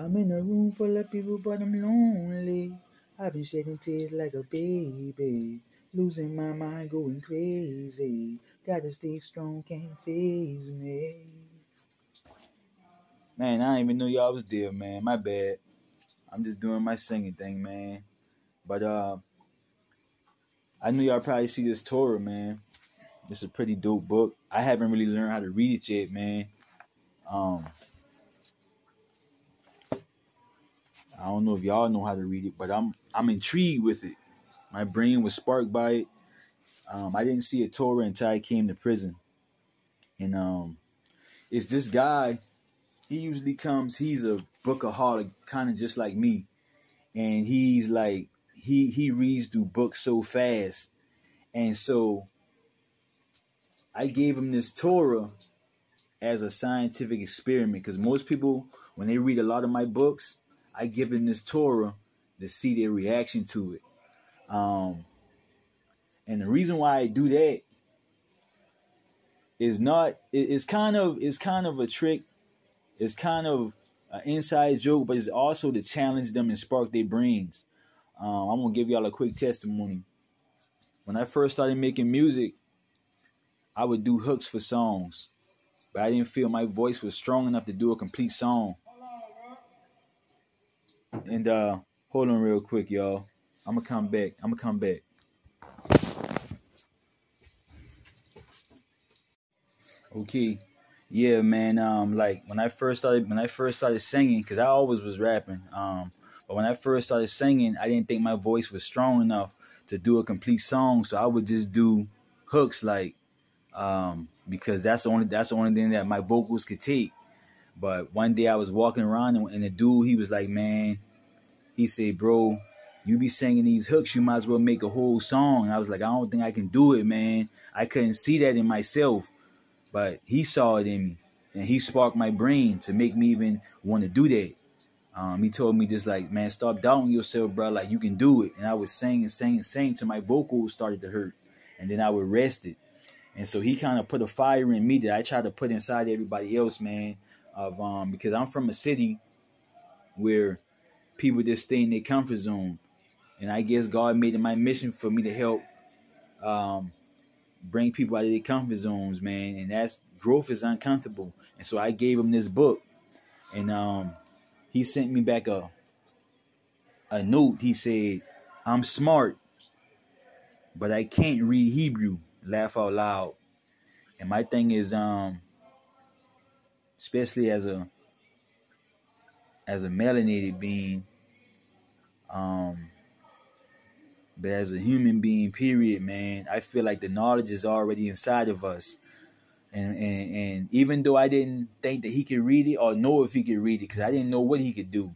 I'm in a room full of people, but I'm lonely. I've been shedding tears like a baby. Losing my mind, going crazy. Gotta stay strong, can't phase me. Man, I didn't even know y'all was there, man. My bad. I'm just doing my singing thing, man. But uh I knew y'all probably see this Torah, man. It's a pretty dope book. I haven't really learned how to read it yet, man. Um I don't know if y'all know how to read it, but I'm I'm intrigued with it. My brain was sparked by it. Um, I didn't see a Torah until I came to prison, and um, it's this guy. He usually comes. He's a bookaholic, kind of just like me, and he's like he he reads through books so fast, and so I gave him this Torah as a scientific experiment because most people when they read a lot of my books I give them this Torah to see their reaction to it. Um, and the reason why I do that is not it's kind of it's kind of a trick. It's kind of an inside joke, but it's also to challenge them and spark their brains. Um, I'm gonna give y'all a quick testimony. When I first started making music, I would do hooks for songs, but I didn't feel my voice was strong enough to do a complete song. And uh hold on real quick, y'all. I'm gonna come back. I'm gonna come back. Okay. Yeah, man. Um, like when I first started when I first started singing, because I always was rapping. Um, but when I first started singing, I didn't think my voice was strong enough to do a complete song. So I would just do hooks like um because that's the only that's the only thing that my vocals could take. But one day I was walking around and, and the dude he was like, Man, he said, Bro, you be singing these hooks, you might as well make a whole song. And I was like, I don't think I can do it, man. I couldn't see that in myself. But he saw it in me. And he sparked my brain to make me even want to do that. Um, he told me just like, man, stop doubting yourself, bro. Like you can do it. And I was singing, singing, singing till my vocals started to hurt. And then I would rest it. And so he kind of put a fire in me that I tried to put inside everybody else, man. Of um, because I'm from a city where people just stay in their comfort zone. And I guess God made it my mission for me to help um, bring people out of their comfort zones, man. And that's growth is uncomfortable. And so I gave him this book, and um, he sent me back a a note. He said, "I'm smart, but I can't read Hebrew." Laugh out loud. And my thing is, um, especially as a as a melanated being, um, but as a human being, period, man, I feel like the knowledge is already inside of us. And, and and even though I didn't think that he could read it or know if he could read it, because I didn't know what he could do,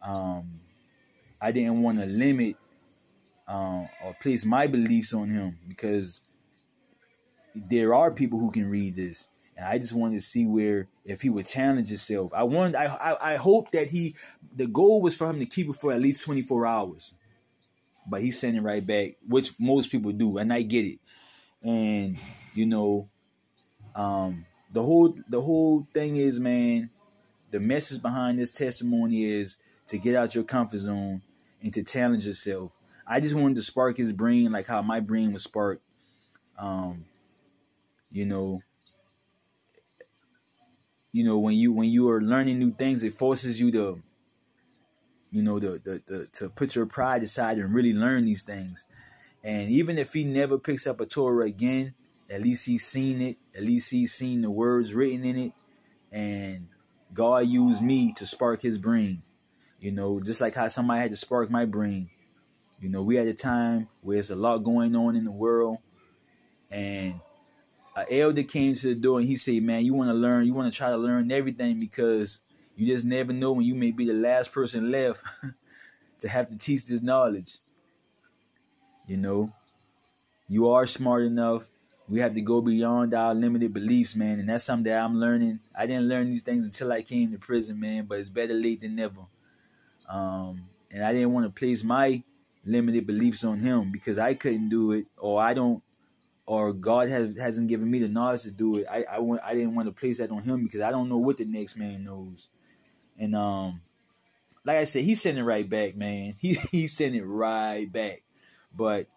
um, I didn't want to limit uh, or place my beliefs on him because there are people who can read this, and I just wanted to see where if he would challenge himself. I wanted, I, I, I hope that he, the goal was for him to keep it for at least twenty four hours but he sent it right back, which most people do, and I get it. And you know, um, the whole the whole thing is, man, the message behind this testimony is to get out your comfort zone and to challenge yourself. I just wanted to spark his brain like how my brain was sparked. Um, you know, you know when you when you are learning new things, it forces you to you know, the, the, the, to put your pride aside and really learn these things. And even if he never picks up a Torah again, at least he's seen it. At least he's seen the words written in it. And God used me to spark his brain. You know, just like how somebody had to spark my brain. You know, we had a time where there's a lot going on in the world. And an elder came to the door and he said, Man, you want to learn, you want to try to learn everything because you just never know when you may be the last person left to have to teach this knowledge. You know, you are smart enough. We have to go beyond our limited beliefs, man, and that's something that I'm learning. I didn't learn these things until I came to prison, man, but it's better late than never. Um, and I didn't want to place my limited beliefs on him because I couldn't do it, or I don't, or God has hasn't given me the knowledge to do it. I I want I didn't want to place that on him because I don't know what the next man knows. And um, like I said, he's sending it right back, man. He he's sending it right back. But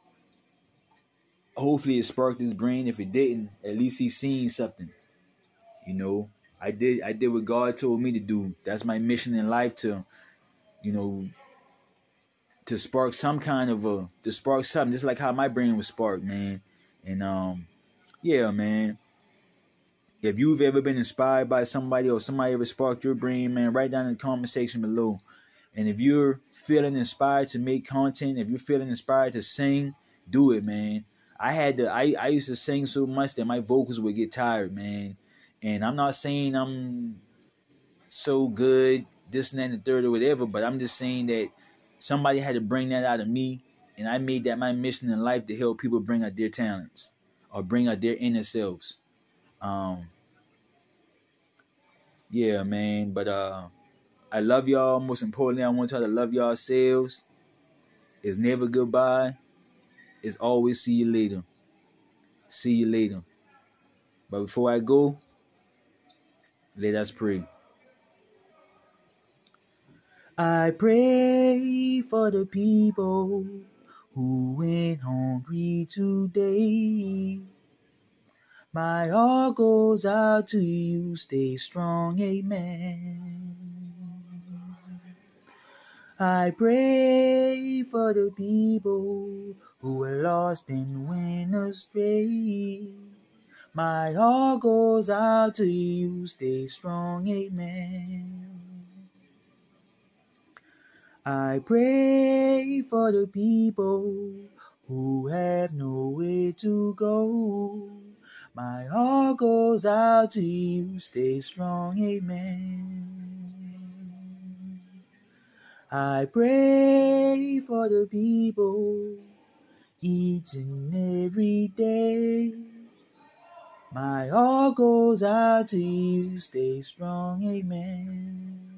hopefully it sparked his brain. If it didn't, at least he's seen something. You know, I did I did what God told me to do. That's my mission in life to, you know, to spark some kind of a to spark something, just like how my brain was sparked, man. And um, yeah, man. If you've ever been inspired by somebody or somebody ever sparked your brain, man, write down in the comment section below. And if you're feeling inspired to make content, if you're feeling inspired to sing, do it, man. I had to I, I used to sing so much that my vocals would get tired, man. And I'm not saying I'm so good, this and that and the third or whatever, but I'm just saying that somebody had to bring that out of me. And I made that my mission in life to help people bring out their talents or bring out their inner selves. Um Yeah, man. But uh I love y'all. Most importantly, I want y'all to love yourselves. It's never goodbye. It's always see you later. See you later. But before I go, let us pray. I pray for the people who went hungry today. My heart goes out to you. Stay strong, amen. I pray for the people who were lost and went astray. My heart goes out to you, stay strong, amen. I pray for the people who have nowhere to go. My heart goes out to you, stay strong, amen. I pray for the people each and every day. My heart goes out to you, stay strong, amen.